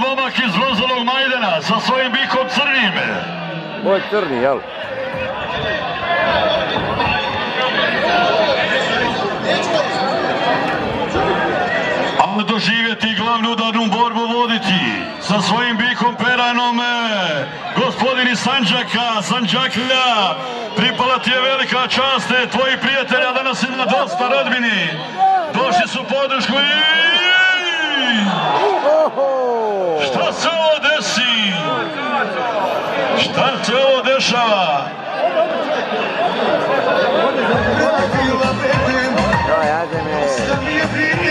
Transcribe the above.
momak iz Vozolog Majdana sa svojim bikom crnim. Je crni, jel? A doživjeti glavnu udarnu borbu voditi sa svojim bikom peranom e, gospodin iz Sanđaka, Sanđaklja. Pripala ti je velika čast, e, tvoji prijatelja danas ima dosta rodbini. Došli su podršku i... Šta se ovo dešava? Ajde me.